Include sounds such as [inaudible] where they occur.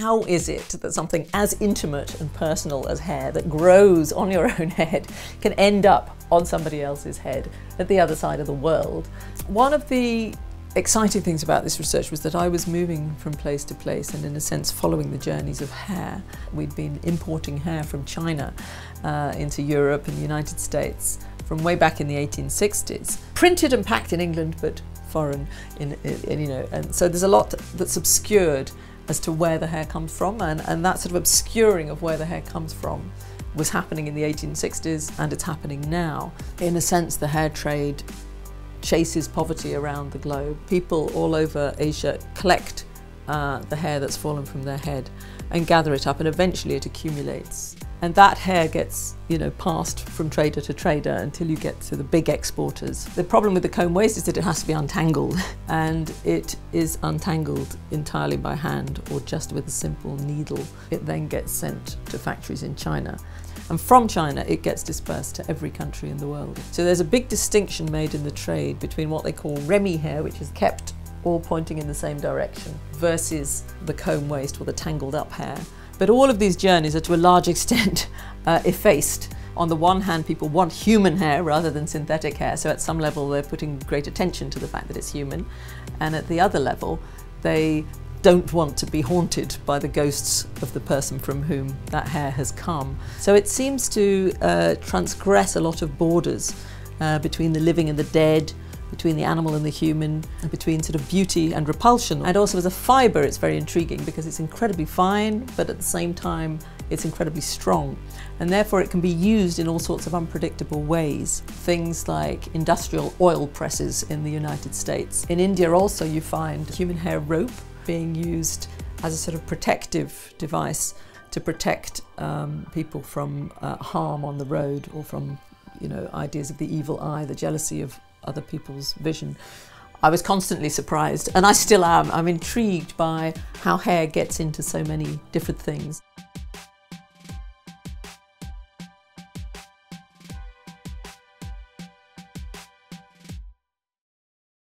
how is it that something as intimate and personal as hair that grows on your [laughs] own head can end up on somebody else's head at the other side of the world? One of the exciting things about this research was that I was moving from place to place and in a sense following the journeys of hair. We'd been importing hair from China uh, into Europe and the United States from way back in the 1860s, printed and packed in England but foreign in, in, in you know and so there's a lot that's obscured as to where the hair comes from and, and that sort of obscuring of where the hair comes from was happening in the 1860s and it's happening now. In a sense the hair trade chases poverty around the globe. People all over Asia collect uh, the hair that's fallen from their head and gather it up and eventually it accumulates. And that hair gets, you know, passed from trader to trader until you get to the big exporters. The problem with the comb waste is that it has to be untangled [laughs] and it is untangled entirely by hand or just with a simple needle. It then gets sent to factories in China. And from China, it gets dispersed to every country in the world. So there's a big distinction made in the trade between what they call remi hair, which is kept all pointing in the same direction, versus the comb waste or the tangled up hair. But all of these journeys are to a large [laughs] extent uh, effaced. On the one hand, people want human hair rather than synthetic hair, so at some level they're putting great attention to the fact that it's human. And at the other level, they don't want to be haunted by the ghosts of the person from whom that hair has come. So it seems to uh, transgress a lot of borders uh, between the living and the dead, between the animal and the human, and between sort of beauty and repulsion. And also as a fibre, it's very intriguing because it's incredibly fine, but at the same time, it's incredibly strong. And therefore it can be used in all sorts of unpredictable ways. Things like industrial oil presses in the United States. In India also you find human hair rope, being used as a sort of protective device to protect um, people from uh, harm on the road or from you know ideas of the evil eye, the jealousy of other people's vision. I was constantly surprised, and I still am. I'm intrigued by how hair gets into so many different things.